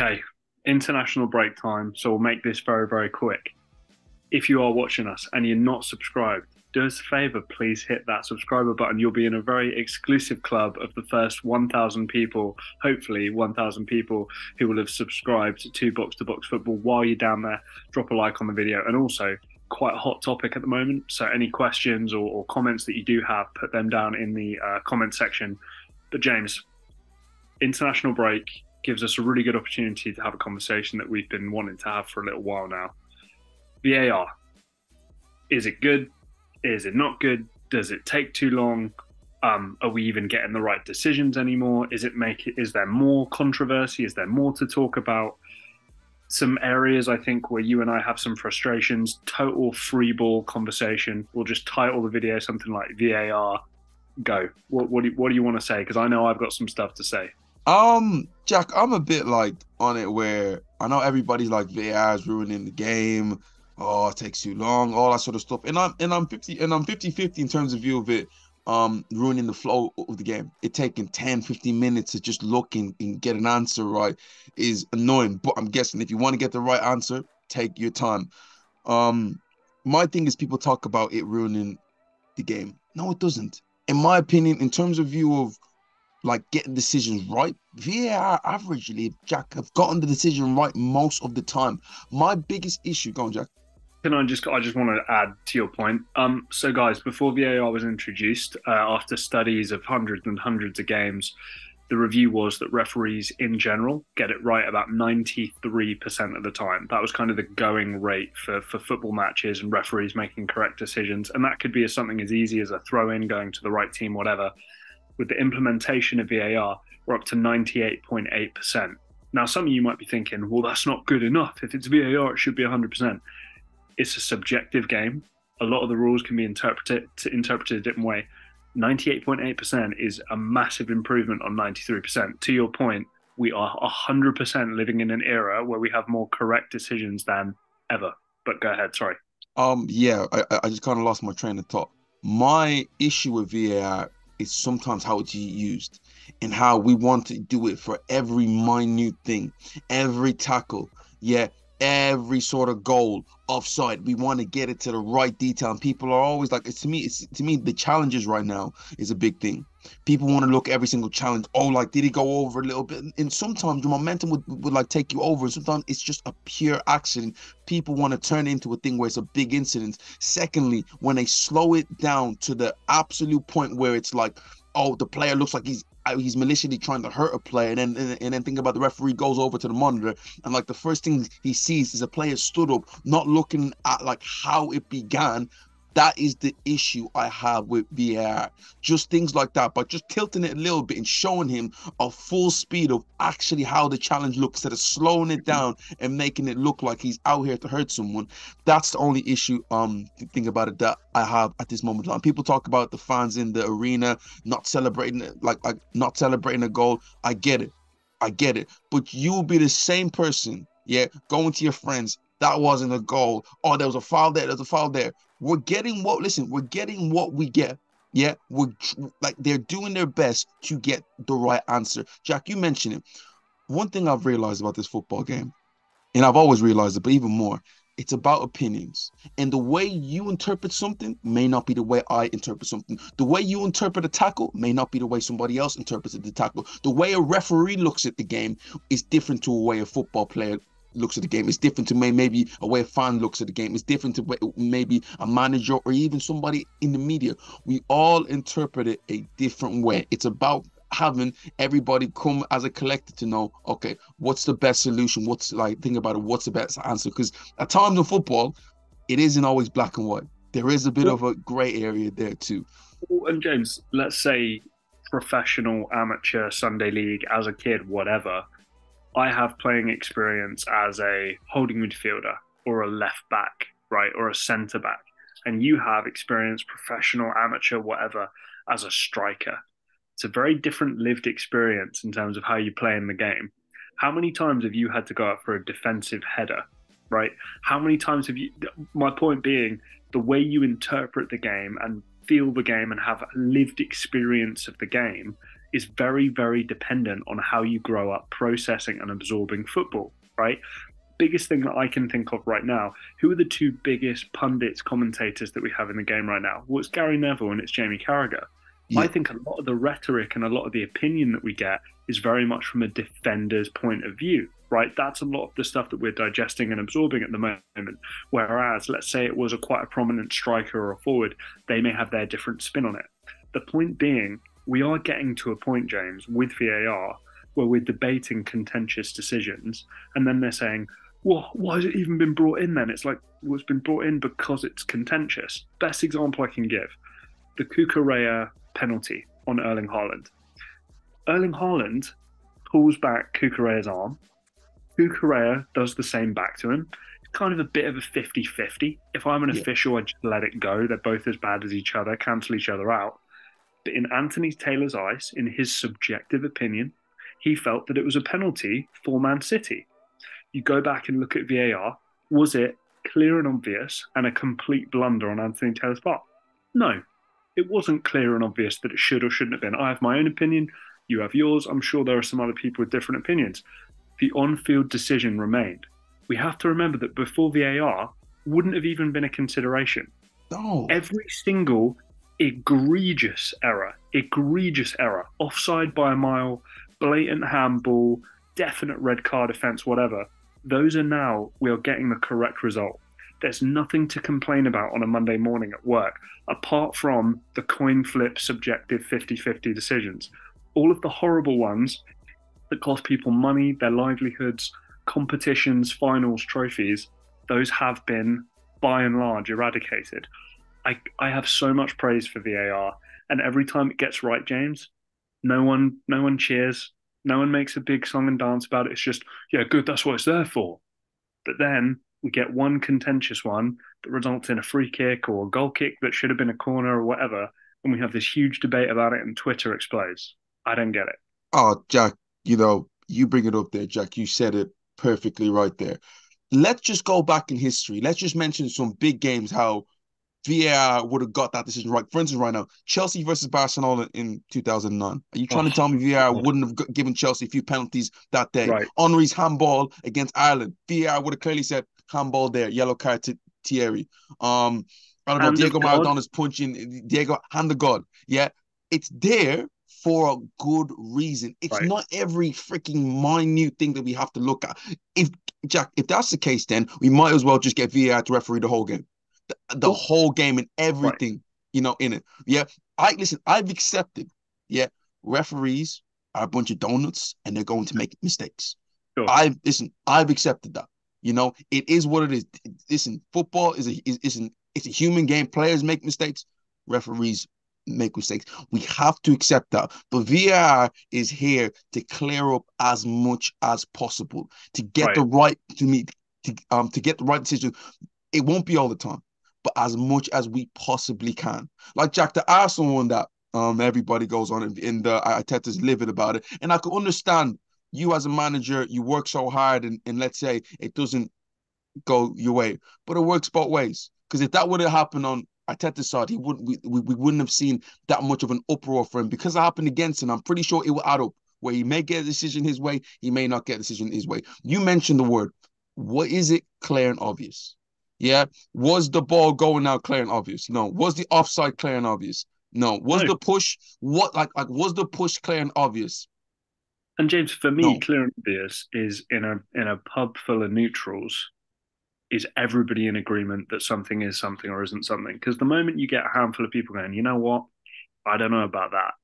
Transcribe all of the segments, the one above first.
Okay, international break time, so we'll make this very, very quick. If you are watching us and you're not subscribed, do us a favor, please hit that subscriber button. You'll be in a very exclusive club of the first 1,000 people, hopefully 1,000 people who will have subscribed to Box to Box Football. While you're down there, drop a like on the video. And also, quite a hot topic at the moment. So, any questions or, or comments that you do have, put them down in the uh, comment section. But, James, international break gives us a really good opportunity to have a conversation that we've been wanting to have for a little while now. VAR. Is it good? Is it not good? Does it take too long? Um, are we even getting the right decisions anymore? Is it make is there more controversy? Is there more to talk about? Some areas I think where you and I have some frustrations. Total free ball conversation. We'll just title the video something like VAR. Go. What what do what do you want to say? Because I know I've got some stuff to say. Um, Jack, I'm a bit like on it where I know everybody's like VAR is ruining the game oh, it takes too long, all that sort of stuff. And I'm and I'm 50 and I'm 50-50 in terms of view of it um ruining the flow of the game. It taking 10, 15 minutes to just look and, and get an answer right is annoying. But I'm guessing if you want to get the right answer, take your time. Um my thing is people talk about it ruining the game. No, it doesn't. In my opinion, in terms of view of like getting decisions right. VAR averagely, Jack, have gotten the decision right most of the time. My biggest issue, go on, Jack. Can I just I just want to add to your point. Um, so guys, before VAR was introduced, uh, after studies of hundreds and hundreds of games, the review was that referees in general get it right about 93% of the time. That was kind of the going rate for, for football matches and referees making correct decisions. And that could be as something as easy as a throw in going to the right team, whatever. With the implementation of VAR, we're up to 98.8%. Now, some of you might be thinking, well, that's not good enough. If it's VAR, it should be 100% it's a subjective game. A lot of the rules can be interpreted to interpreted a different way. 98.8% is a massive improvement on 93%. To your point, we are 100% living in an era where we have more correct decisions than ever. But go ahead, sorry. Um, yeah, I, I just kind of lost my train of thought. My issue with VAR is sometimes how it's used and how we want to do it for every minute thing, every tackle. Yeah, every sort of goal offside. We want to get it to the right detail, and people are always like, "It's to me, it's to me." The challenges right now is a big thing. People want to look every single challenge. Oh, like did he go over a little bit? And sometimes your momentum would, would like take you over. And sometimes it's just a pure accident. People want to turn into a thing where it's a big incident. Secondly, when they slow it down to the absolute point where it's like, oh, the player looks like he's he's maliciously trying to hurt a player, and then and, and then think about the referee goes over to the monitor, and like the first thing he sees is a player stood up, not looking at like how it began, that is the issue I have with VAR. Just things like that, but just tilting it a little bit and showing him a full speed of actually how the challenge looks instead of slowing it down and making it look like he's out here to hurt someone. That's the only issue, um, think about it that I have at this moment. And people talk about the fans in the arena not celebrating like like not celebrating a goal. I get it. I get it. But you will be the same person, yeah, going to your friends that wasn't a goal. Oh, there was a foul there. There's a foul there. We're getting what? Listen, we're getting what we get. Yeah, we're like they're doing their best to get the right answer. Jack, you mentioned it. One thing I've realized about this football game, and I've always realized it, but even more, it's about opinions. And the way you interpret something may not be the way I interpret something. The way you interpret a tackle may not be the way somebody else interprets the tackle. The way a referee looks at the game is different to a way a football player looks at the game. It's different to maybe a way a fan looks at the game. It's different to maybe a manager or even somebody in the media. We all interpret it a different way. It's about having everybody come as a collective to know, okay, what's the best solution? What's like think about it, what's the best answer? Because at times in football, it isn't always black and white. There is a bit of a grey area there too. And James, let's say professional, amateur, Sunday league, as a kid, whatever I have playing experience as a holding midfielder or a left back, right, or a centre back, and you have experience, professional, amateur, whatever, as a striker. It's a very different lived experience in terms of how you play in the game. How many times have you had to go out for a defensive header, right? How many times have you? My point being, the way you interpret the game and feel the game and have lived experience of the game is very, very dependent on how you grow up processing and absorbing football, right? Biggest thing that I can think of right now, who are the two biggest pundits, commentators that we have in the game right now? Well, it's Gary Neville and it's Jamie Carragher. Yeah. I think a lot of the rhetoric and a lot of the opinion that we get is very much from a defender's point of view, right? That's a lot of the stuff that we're digesting and absorbing at the moment. Whereas, let's say it was a quite a prominent striker or a forward, they may have their different spin on it. The point being, we are getting to a point, James, with VAR where we're debating contentious decisions, and then they're saying, well, why has it even been brought in then? It's like, well, it's been brought in because it's contentious. Best example I can give the Cucurella penalty on Erling Haaland. Erling Haaland pulls back Cucurella's arm. Cucurella does the same back to him. It's kind of a bit of a 50 50. If I'm an yeah. official, I just let it go. They're both as bad as each other, cancel each other out. In Anthony Taylor's eyes, in his subjective opinion, he felt that it was a penalty for Man City. You go back and look at VAR. Was it clear and obvious and a complete blunder on Anthony Taylor's part? No, it wasn't clear and obvious that it should or shouldn't have been. I have my own opinion. You have yours. I'm sure there are some other people with different opinions. The on field decision remained. We have to remember that before VAR wouldn't have even been a consideration. No. Every single egregious error, egregious error, offside by a mile, blatant handball, definite red card offence, whatever, those are now, we are getting the correct result. There's nothing to complain about on a Monday morning at work, apart from the coin flip subjective 50 50 decisions. All of the horrible ones that cost people money, their livelihoods, competitions, finals, trophies, those have been by and large eradicated. I, I have so much praise for VAR, and every time it gets right, James, no one no one cheers, no one makes a big song and dance about it. It's just yeah, good. That's what it's there for. But then we get one contentious one that results in a free kick or a goal kick that should have been a corner or whatever, and we have this huge debate about it, and Twitter explodes. I don't get it. Oh, Jack, you know, you bring it up there, Jack. You said it perfectly right there. Let's just go back in history. Let's just mention some big games how VAR would have got that decision right. For instance, right now, Chelsea versus Barcelona in 2009. Are you trying oh. to tell me VAR wouldn't have given Chelsea a few penalties that day? Right. Henry's handball against Ireland. VAR would have clearly said, handball there, yellow card to Thierry. Um, I don't know, Diego Maradona's punching Diego hand of God. Yeah, it's there for a good reason. It's right. not every freaking minute thing that we have to look at. If Jack, if that's the case, then we might as well just get VAR to referee the whole game, the, the whole game and everything, right. you know, in it. Yeah, I listen. I've accepted. Yeah, referees are a bunch of donuts and they're going to make mistakes. Sure. I listen. I've accepted that. You know, it is what it is. Listen, football is a is, is an it's a human game. Players make mistakes, referees make mistakes. We have to accept that. But VAR is here to clear up as much as possible to get right. the right to meet to um to get the right decision. It won't be all the time, as much as we possibly can. Like Jack, the Arsenal one that um everybody goes on in, in the Arteta's livid about it, and I could understand you as a manager, you work so hard, and, and let's say it doesn't go your way, but it works both ways. Because if that would have happened on Arteta's side, he wouldn't we, we, we wouldn't have seen that much of an uproar for him because it happened against him. I'm pretty sure it will add up where he may get a decision his way, he may not get a decision his way. You mentioned the word. What is it clear and obvious? Yeah. Was the ball going out clear and obvious? No. Was the offside clear and obvious? No. Was no. the push what like like was the push clear and obvious? And James, for me, no. clear and obvious is in a in a pub full of neutrals, is everybody in agreement that something is something or isn't something? Because the moment you get a handful of people going, you know what, I don't know about that,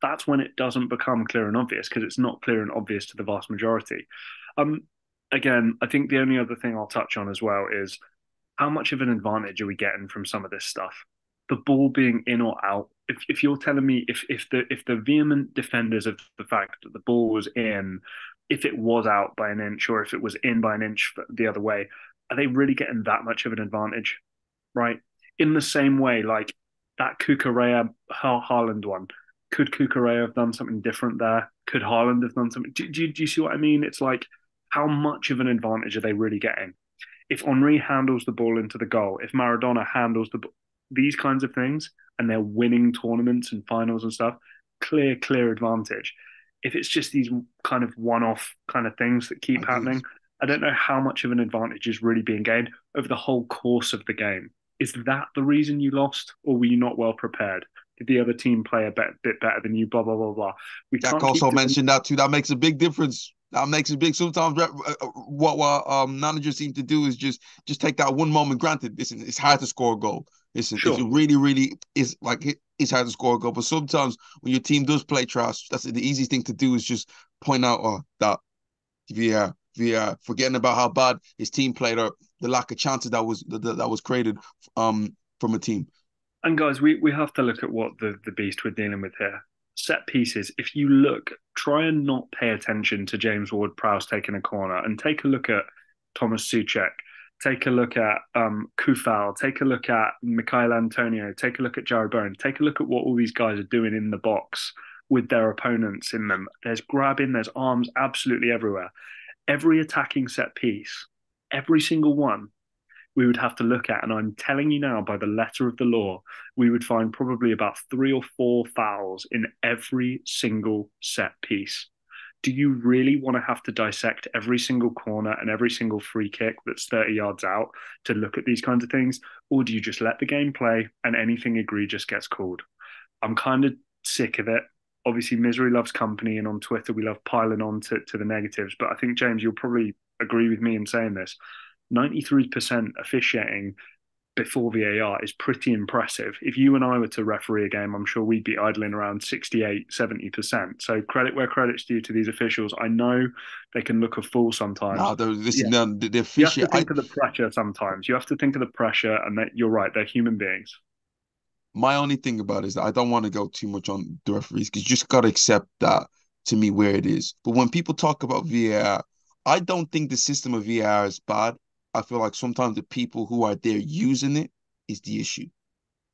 that's when it doesn't become clear and obvious because it's not clear and obvious to the vast majority. Um, again, I think the only other thing I'll touch on as well is how much of an advantage are we getting from some of this stuff? The ball being in or out if, if you're telling me if if the if the vehement defenders of the fact that the ball was in, if it was out by an inch or if it was in by an inch the other way, are they really getting that much of an advantage? Right. In the same way, like that Cucurella Haaland one, could Cucurella have done something different there? Could Haaland have done something? Do, do, do you see what I mean? It's like how much of an advantage are they really getting? If Henry handles the ball into the goal, if Maradona handles the these kinds of things, and they're winning tournaments and finals and stuff, clear, clear advantage. If it's just these kind of one-off kind of things that keep happening, I don't know how much of an advantage is really being gained over the whole course of the game. Is that the reason you lost, or were you not well prepared? Did the other team play a bit, bit better than you? Blah blah blah blah. We Jack also mentioned that too. That makes a big difference. That makes it big. Sometimes uh, uh, what what um, managers seem to do is just just take that one moment. Granted, listen, it's hard to score a goal. Listen, sure. it's really really is like it's hard to score a goal. But sometimes when your team does play trash, that's the easiest thing to do is just point out oh that VAR VAR, forgetting about how bad his team played or the lack of chances that was that, that was created um from a team. And guys, we, we have to look at what the, the beast we're dealing with here. Set pieces. If you look, try and not pay attention to James Ward Prowse taking a corner and take a look at Thomas Soucek. Take a look at um, Coufal. Take a look at Michail Antonio. Take a look at Jarrod Bowen. Take a look at what all these guys are doing in the box with their opponents in them. There's grabbing, there's arms absolutely everywhere. Every attacking set piece, every single one we would have to look at. And I'm telling you now, by the letter of the law, we would find probably about three or four fouls in every single set piece. Do you really want to have to dissect every single corner and every single free kick that's 30 yards out to look at these kinds of things? Or do you just let the game play and anything egregious gets called? I'm kind of sick of it. Obviously, misery loves company, and on Twitter, we love piling on to, to the negatives. But I think, James, you'll probably agree with me in saying this 93% officiating before VAR is pretty impressive. If you and I were to referee a game, I'm sure we'd be idling around 68, 70%. So credit where credit's due to these officials. I know they can look a fool sometimes. No, this yeah. no, the, the official, you have to think I, of the pressure sometimes. You have to think of the pressure and that you're right, they're human beings. My only thing about it is that I don't want to go too much on the referees because you just got to accept that to me where it is. But when people talk about VAR, I don't think the system of VAR is bad. I feel like sometimes the people who are there using it is the issue.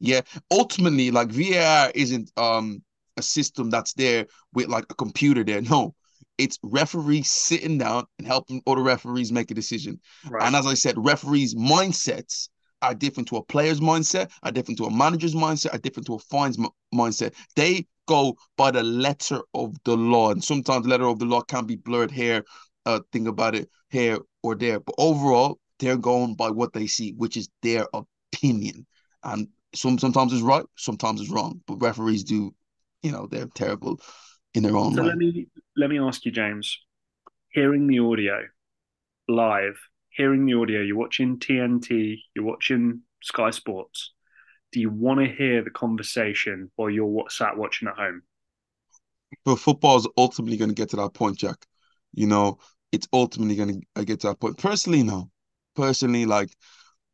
Yeah, ultimately, like VAR isn't um a system that's there with like a computer there. No, it's referees sitting down and helping other referees make a decision. Right. And as I said, referees' mindsets are different to a player's mindset, are different to a manager's mindset, are different to a fines m- mindset. They go by the letter of the law, and sometimes the letter of the law can be blurred here. Uh, think about it here or there, but overall, they're going by what they see, which is their opinion. And some sometimes it's right, sometimes it's wrong. But referees do, you know, they're terrible in their own so way. let me let me ask you, James. Hearing the audio live, hearing the audio, you're watching TNT, you're watching Sky Sports. Do you want to hear the conversation while you're sat watching at home? But football is ultimately going to get to that point, Jack. You know, it's ultimately going to uh, get to that point. Personally, no personally, like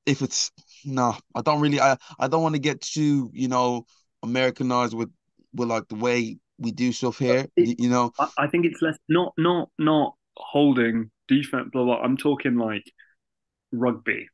if it's no, I don't really I, I don't want to get too, you know, Americanized with with like the way we do stuff here. Uh, it, you know. I think it's less not not not holding defense, blah blah. I'm talking like rugby,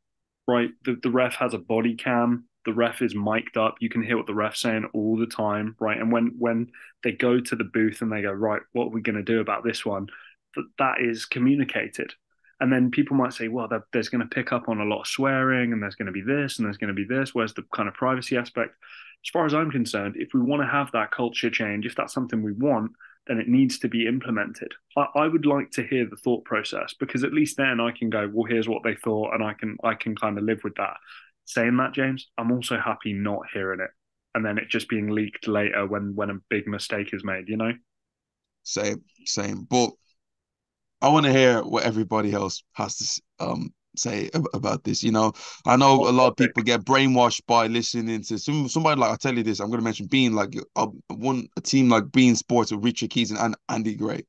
right? The the ref has a body cam. The ref is mic'd up. You can hear what the ref's saying all the time, right? And when when they go to the booth and they go, right, what are we going to do about this one? That that is communicated and then people might say, well, there's going to pick up on a lot of swearing and there's going to be this and there's going to be this. Where's the kind of privacy aspect? As far as I'm concerned, if we want to have that culture change, if that's something we want, then it needs to be implemented. I, I would like to hear the thought process because at least then I can go, well, here's what they thought, and I can I can kind of live with that. Saying that, James, I'm also happy not hearing it, and then it just being leaked later when when a big mistake is made. You know. Same, same. But I want to hear what everybody else has to um, say about this. You know, I know a lot of people get brainwashed by listening to some somebody like I tell you this. I'm going to mention being like a, one a team like beIN Sports with Richard Keys and Andy Gray.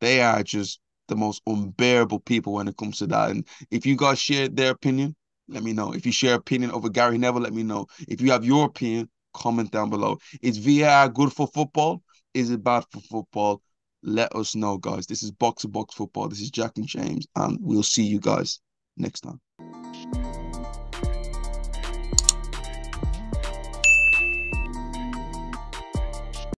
They are just the most unbearable people when it comes to that. And if you guys share their opinion, let me know. If you share opinion over Gary Neville, let me know. If you have your opinion, comment down below. Is VAR good for football? Is it bad for football? Let us know, guys. This is Box to Box Football. This is Jack and James, and we'll see you guys next time.